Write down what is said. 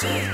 Oh.